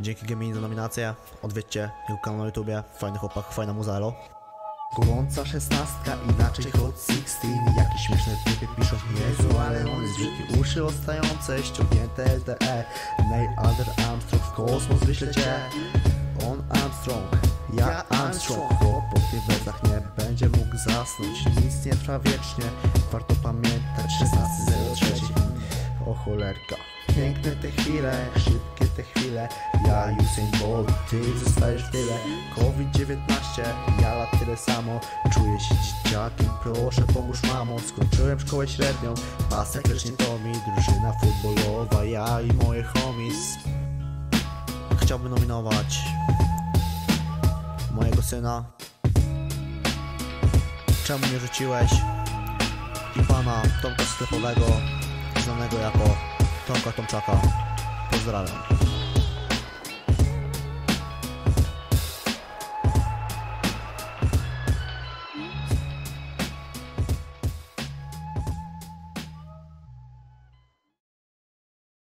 Dzięki Gemini za nominację. Odwiedźcie jego kanał na YouTubie. Fajny chłopak, fajna muzalo. Gorąca szesnastka, inaczej hot 16 Jakie śmieszne typy piszą Jezu, ale on jest brzydki Uszy ostające, ściągnięte LTE Neil Under Armstrong w kosmos wyślę cię On Armstrong, ja Armstrong. Chłop po tych wersach nie będzie mógł zasnąć Nic nie trwa wiecznie. Warto pamiętać 16.03 O cholerka Piękne te chwile, szybkie te chwile. Ja Usain Bolt, ty zostajesz tyle. COVID-19, ja lat tyle samo. Czuję się dzieciakiem, proszę pomóż mamo. Skończyłem szkołę średnią, pasek lecz nie to mi Drużyna futbolowa, ja i moje homies. Chciałbym nominować Mojego syna. Czemu nie rzuciłeś I pana Tomka Sklepowego Znanego jako Tomka Tomczaka. Pozdrawiam